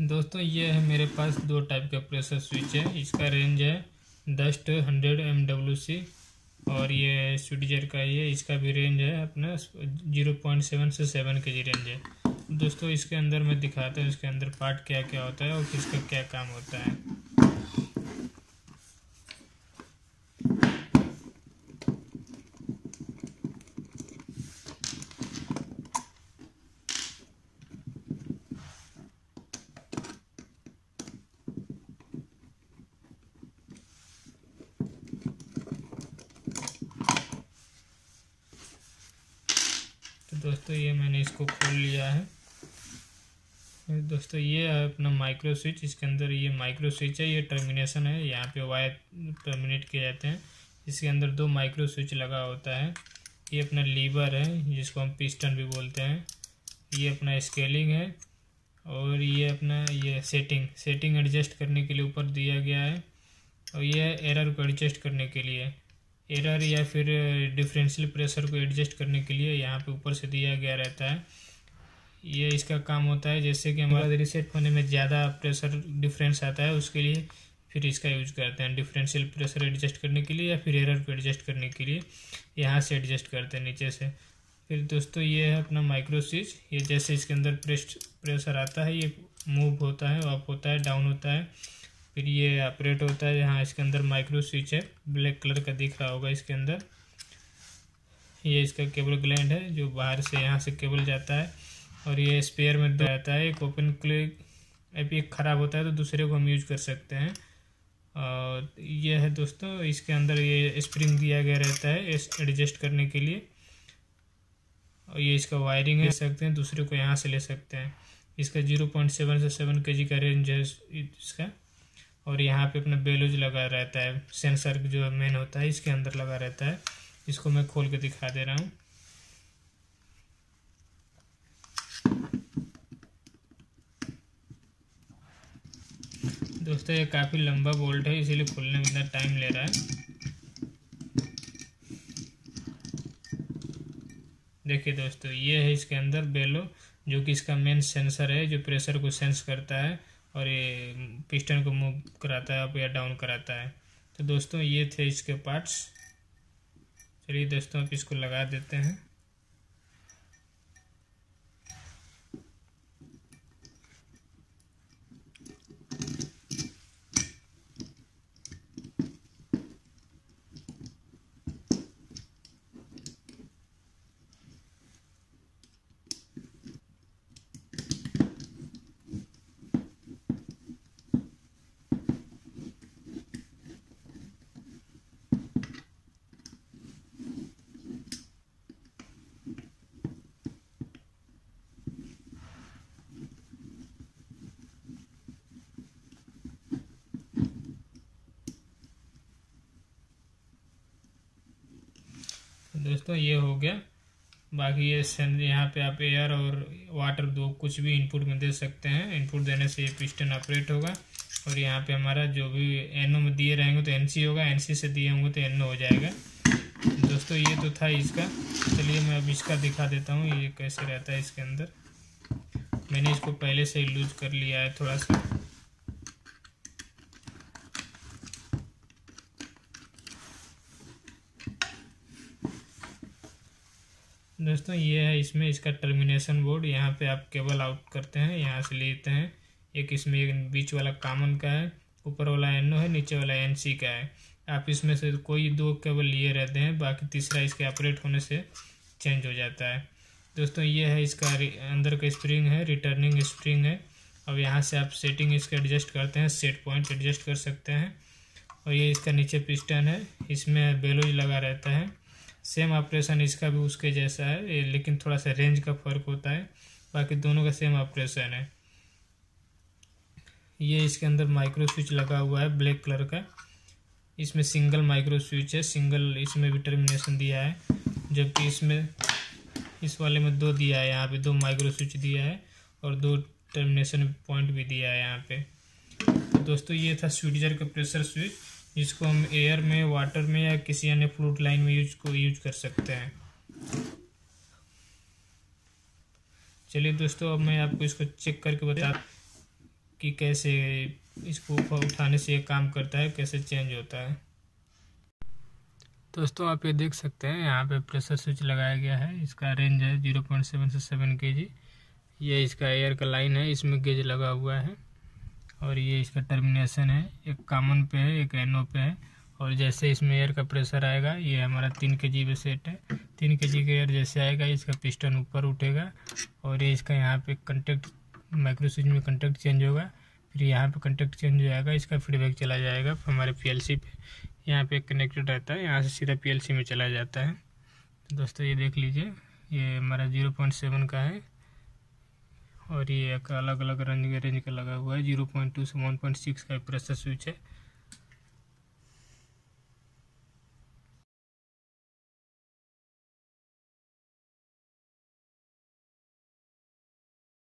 दोस्तों, ये है मेरे पास दो टाइप का प्रेशर स्विच है। इसका रेंज है दस two hundred M W C और ये स्विटजर का ये इसका भी रेंज है अपना ज़ीरो पॉइंट सेवन से सेवन के जी रेंज है। दोस्तों, इसके अंदर मैं दिखाता हूँ इसके अंदर पार्ट क्या क्या होता है और किसका क्या काम होता है। दोस्तों, ये मैंने इसको खोल लिया है। दोस्तों, ये है अपना माइक्रो स्विच इसके अंदर ये माइक्रो स्विच है, ये टर्मिनेशन है। यहाँ पे वायर टर्मिनेट किए जाते हैं। इसके अंदर दो माइक्रो स्विच लगा होता है। ये अपना लीवर है, जिसको हम पिस्टन भी बोलते हैं। ये अपना स्केलिंग है और ये अपना ये सेटिंग सेटिंग एडजस्ट करने के लिए ऊपर दिया गया है और ये एरर को एडजस्ट करने के लिए। एरर या फिर डिफरेंशियल प्रेशर को एडजस्ट करने के लिए यहाँ पे ऊपर से दिया गया रहता है। ये इसका काम होता है जैसे कि हमारा रिसेट होने में ज़्यादा प्रेशर डिफरेंस आता है उसके लिए फिर इसका यूज़ करते हैं डिफरेंशियल प्रेशर एडजस्ट करने के लिए या फिर एरर को एडजस्ट करने के लिए। यहाँ से एडजस्ट करते हैं नीचे से। फिर दोस्तों ये है अपना माइक्रो स्विच ये जैसे इसके अंदर प्रेशर आता है ये मूव होता है अप होता है डाउन होता है। फिर ये ऑपरेट होता है यहाँ इसके अंदर माइक्रो स्विच है। ब्लैक कलर का दिख रहा होगा इसके अंदर। ये इसका केबल ग्लैंड है जो बाहर से यहाँ से केबल जाता है और ये स्पेयर में रहता है। एक ओपन क्लिक अभी एक ख़राब होता है तो दूसरे को हम यूज़ कर सकते हैं। और ये है दोस्तों, इसके अंदर ये स्प्रिंग दिया गया रहता है एडजस्ट करने के लिए। और ये इसका वायरिंग ले सकते हैं, दूसरे को यहाँ से ले सकते हैं। इसका ज़ीरो पॉइंट सेवन से सेवन के जी का रेंज है इसका। और यहाँ पे अपना बेलूज लगा रहता है। सेंसर जो मेन होता है, इसके अंदर लगा रहता है। इसको मैं खोल के दिखा दे रहा हूँ। दोस्तों, ये काफ़ी लंबा बोल्ट है, इसीलिए खोलने में इतना टाइम ले रहा है। देखिए दोस्तों, ये है इसके अंदर बेलो, जो कि इसका मेन सेंसर है, जो प्रेशर को सेंस करता है। और ये पिस्टन को मूव कराता है अप या डाउन कराता है। तो दोस्तों, ये थे इसके पार्ट्स चलिए दोस्तों आप इसको लगा देते हैं। दोस्तों, ये हो गया। बाकी ये यहाँ पे आप एयर और वाटर दो कुछ भी इनपुट में दे सकते हैं। इनपुट देने से ये पिस्टन ऑपरेट होगा। और यहाँ पे हमारा जो भी एनओ में दिए रहेंगे तो एनसी होगा। एनसी से दिए होंगे तो एनओ हो जाएगा। दोस्तों, ये तो था इसका। चलिए मैं अब इसका दिखा देता हूँ। ये कैसे रहता है इसके अंदर। मैंने इसको पहले से लूज कर लिया है थोड़ा सा। दोस्तों, ये है इसमें इसका टर्मिनेशन बोर्ड यहाँ पे आप केबल आउट करते हैं, यहाँ से लेते हैं। एक इसमें एक बीच वाला कामन का है, ऊपर वाला एनओ है, नीचे वाला एन सी का है। आप इसमें से कोई दो केबल लिए रहते हैं, बाकी तीसरा इसके ऑपरेट होने से चेंज हो जाता है। दोस्तों, ये है इसका अंदर का स्प्रिंग है रिटर्निंग स्प्रिंग है। अब यहाँ से आप सेटिंग इसका एडजस्ट करते हैं सेट पॉइंट एडजस्ट कर सकते हैं। और ये इसका नीचे पिस्टन है, इसमें बेलोज लगा रहता है। सेम ऑपरेशन इसका भी उसके जैसा है लेकिन थोड़ा सा रेंज का फ़र्क होता है। बाकी दोनों का सेम ऑपरेशन है। ये इसके अंदर माइक्रो स्विच लगा हुआ है ब्लैक कलर का। इसमें सिंगल माइक्रो स्विच है सिंगल इसमें भी टर्मिनेशन दिया है। जबकि इसमें, इस वाले में दो दिया है, यहाँ पे दो माइक्रो स्विच दिया है और दो टर्मिनेशन पॉइंट भी दिया है यहाँ पे। तो दोस्तों, ये था स्विडीजर का प्रेशर स्विच जिसको हम एयर में वाटर में या किसी अन्य फ्लूट लाइन में यूज़ को यूज़ कर सकते हैं। चलिए दोस्तों, अब मैं आपको इसको चेक करके बता कि कैसे इसको उठाने से ये काम करता है, कैसे चेंज होता है। दोस्तों, आप ये देख सकते हैं, यहाँ पे प्रेशर स्विच लगाया गया है। इसका रेंज है ज़ीरो पॉइंट सेवन से सेवन के जी ये इसका एयर का लाइन है, इसमें गेज लगा हुआ है। और ये इसका टर्मिनेशन है। एक कामन पे है, एक एनओ पे है। और जैसे इसमें एयर का प्रेशर आएगा, ये हमारा तीन के जी पे सेट है। तीन के जी का एयर जैसे आएगा, इसका पिस्टन ऊपर उठेगा। और ये इसका यहाँ पे कंटेक्ट माइक्रो स्विच में कंटेक्ट चेंज होगा। फिर यहाँ पे कंटेक्ट चेंज हो जाएगा, इसका फीडबैक चला जाएगा हमारे पीएलसी पे। यहाँ पे कनेक्टेड रहता है, यहाँ से सीधा पीएलसी में चला जाता है। तो दोस्तों ये देख लीजिए, ये हमारा ज़ीरो पॉइंट सेवन का है। और ये एक अलग अलग रेंज के रेंज का लगा हुआ है, ज़ीरो पॉइंट टू से वन पॉइंट सिक्स का प्रेशर स्विच है।